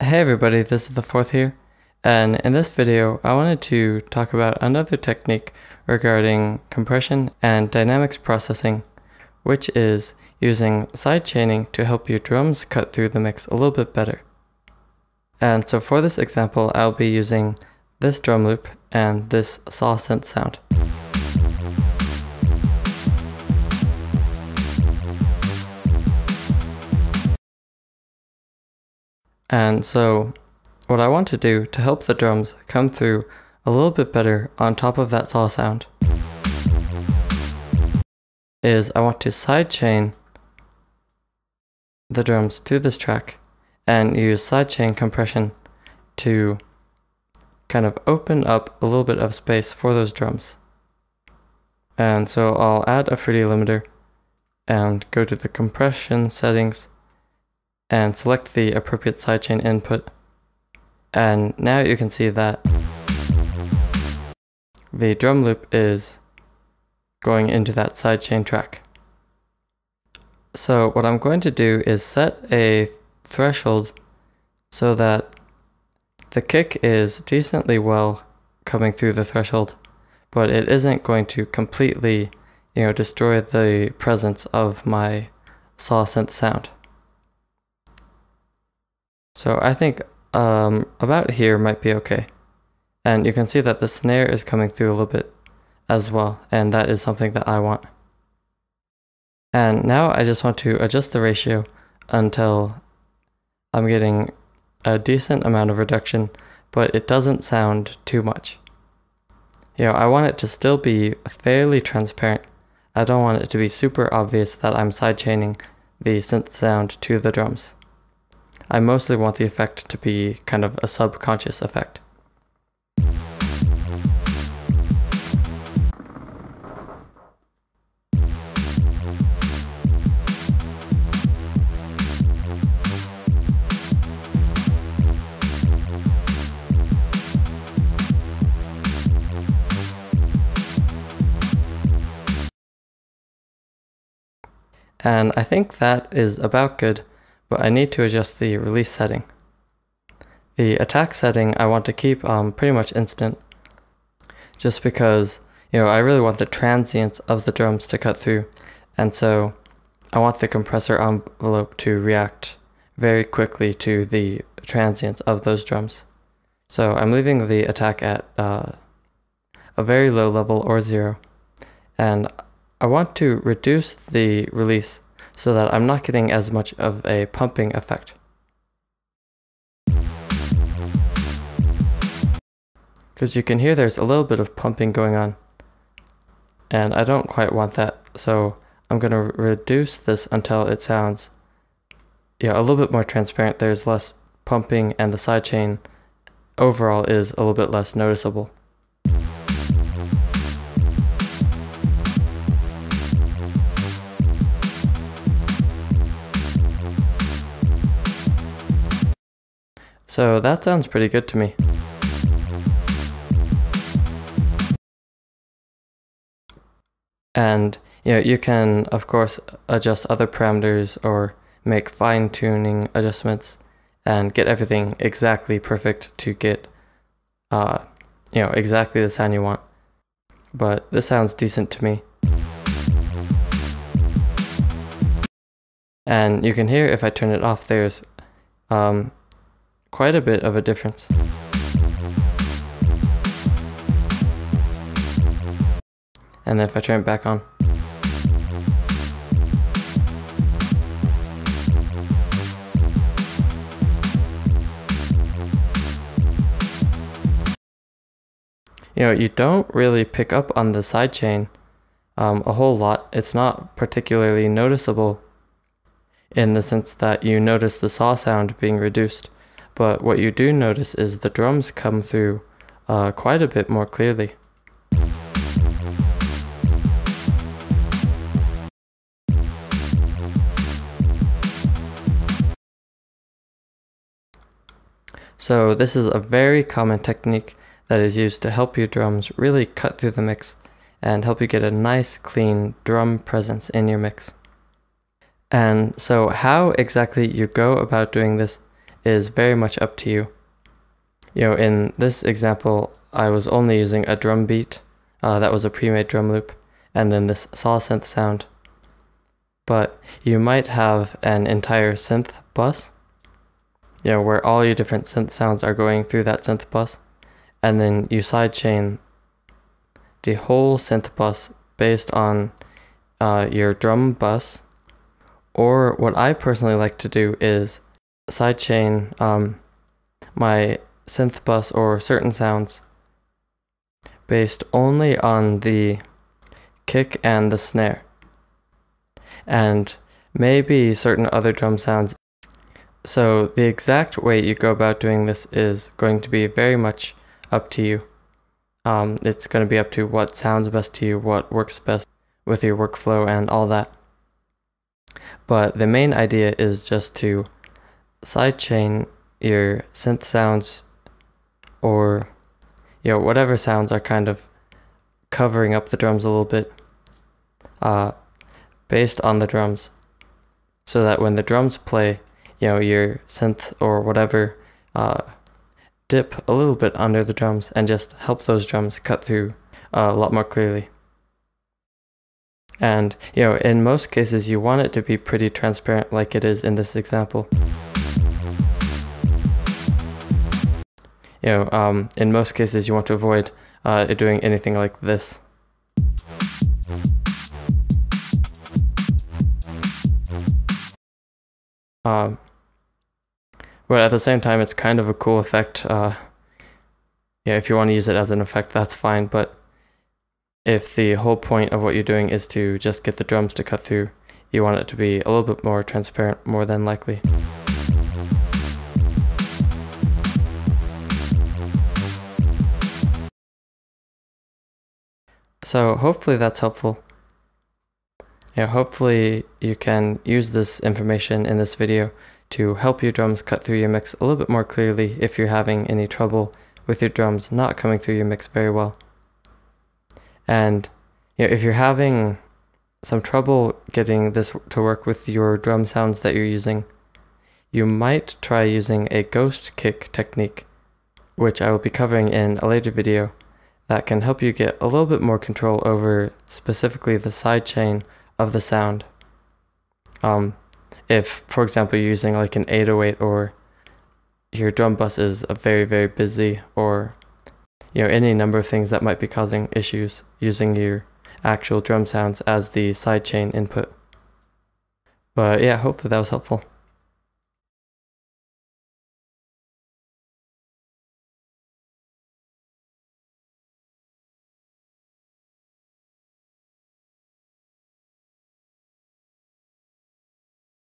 Hey everybody, this is the fourth here, and in this video I wanted to talk about another technique regarding compression and dynamics processing, which is using sidechaining to help your drums cut through the mix a little bit better. And so for this example, I'll be using this drum loop and this saw synth sound. And so what I want to do to help the drums come through a little bit better on top of that saw sound is I want to sidechain the drums to this track and use sidechain compression to kind of open up a little bit of space for those drums. And so I'll add a Fruity limiter and go to the compression settings and select the appropriate sidechain input. And now you can see that the drum loop is going into that sidechain track. So what I'm going to do is set a threshold so that the kick is decently well coming through the threshold, but it isn't going to completely, you know, destroy the presence of my saw synth sound. So I think um, about here might be okay. And you can see that the snare is coming through a little bit as well, and that is something that I want. And now I just want to adjust the ratio until I'm getting a decent amount of reduction, but it doesn't sound too much. You know, I want it to still be fairly transparent. I don't want it to be super obvious that I'm sidechaining the synth sound to the drums. I mostly want the effect to be kind of a subconscious effect. And I think that is about good but I need to adjust the release setting. The attack setting I want to keep um, pretty much instant, just because, you know, I really want the transients of the drums to cut through, and so I want the compressor envelope to react very quickly to the transients of those drums. So I'm leaving the attack at uh, a very low level or zero, and I want to reduce the release so that I'm not getting as much of a pumping effect. Because you can hear there's a little bit of pumping going on. And I don't quite want that, so I'm going to reduce this until it sounds yeah, a little bit more transparent. There's less pumping and the sidechain overall is a little bit less noticeable. So that sounds pretty good to me. And you know, you can of course adjust other parameters or make fine tuning adjustments and get everything exactly perfect to get uh, you know, exactly the sound you want. But this sounds decent to me. And you can hear if I turn it off, there's um, quite a bit of a difference. And then if I turn it back on. You know, you don't really pick up on the sidechain um, a whole lot. It's not particularly noticeable in the sense that you notice the saw sound being reduced but what you do notice is the drums come through uh, quite a bit more clearly. So this is a very common technique that is used to help your drums really cut through the mix and help you get a nice clean drum presence in your mix. And so how exactly you go about doing this is very much up to you. You know, in this example, I was only using a drum beat uh, that was a pre-made drum loop, and then this saw synth sound. But you might have an entire synth bus, you know, where all your different synth sounds are going through that synth bus, and then you sidechain the whole synth bus based on uh, your drum bus. Or what I personally like to do is sidechain um, my synth bus or certain sounds based only on the kick and the snare. And maybe certain other drum sounds. So the exact way you go about doing this is going to be very much up to you. Um, it's going to be up to what sounds best to you, what works best with your workflow and all that. But the main idea is just to sidechain your synth sounds or you know, whatever sounds are kind of covering up the drums a little bit, uh, based on the drums, so that when the drums play, you know, your synth or whatever, uh, dip a little bit under the drums and just help those drums cut through uh, a lot more clearly. And, you know, in most cases, you want it to be pretty transparent like it is in this example. You know, um, in most cases you want to avoid uh, doing anything like this. Um, but at the same time, it's kind of a cool effect. Uh, yeah, if you want to use it as an effect, that's fine. But if the whole point of what you're doing is to just get the drums to cut through, you want it to be a little bit more transparent, more than likely. So hopefully that's helpful. Yeah, hopefully you can use this information in this video to help your drums cut through your mix a little bit more clearly if you're having any trouble with your drums not coming through your mix very well. And you know, if you're having some trouble getting this to work with your drum sounds that you're using, you might try using a ghost kick technique, which I will be covering in a later video that can help you get a little bit more control over specifically the sidechain of the sound. Um, if, for example, you're using like an 808 or your drum bus is very, very busy or you know any number of things that might be causing issues using your actual drum sounds as the sidechain input. But yeah, hopefully that was helpful.